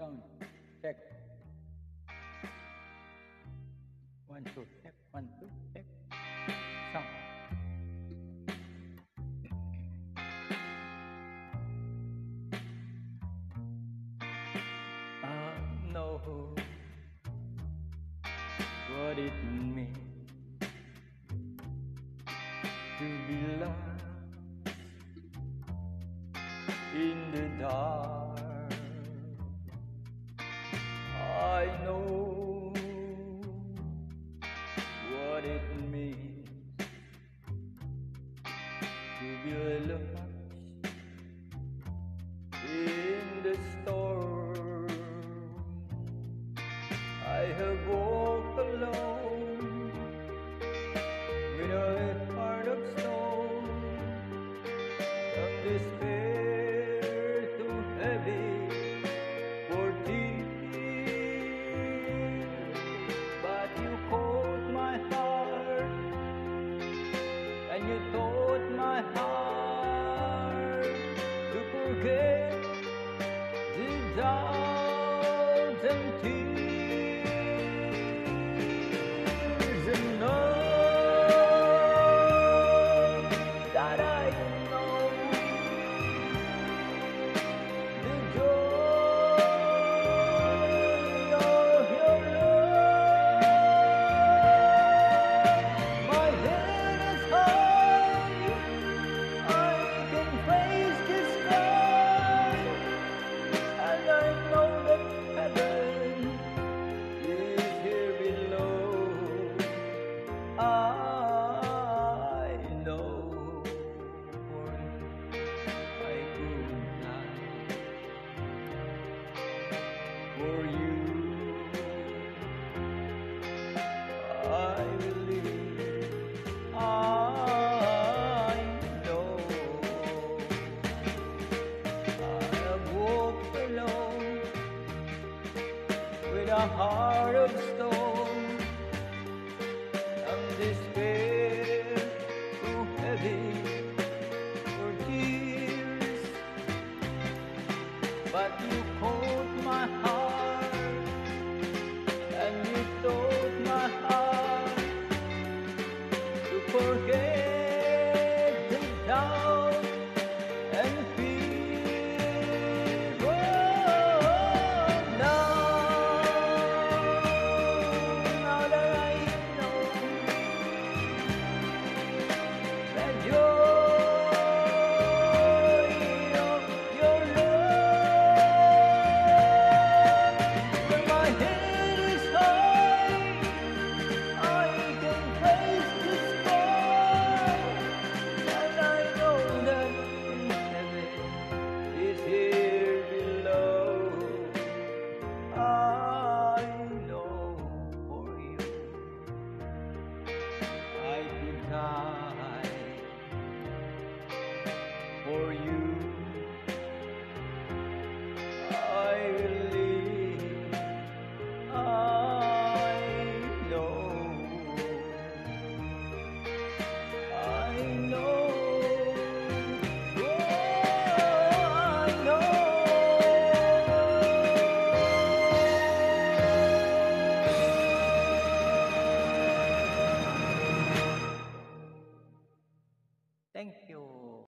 Sound. Check. One, two, check. One, two, check. Sound. I know what it means to be lost in the dark. I know what it means to be lost in the storm. I have walked alone with a heart of stone from despair to heavy to forget the a heart of stone and despair too heavy for tears. But for you.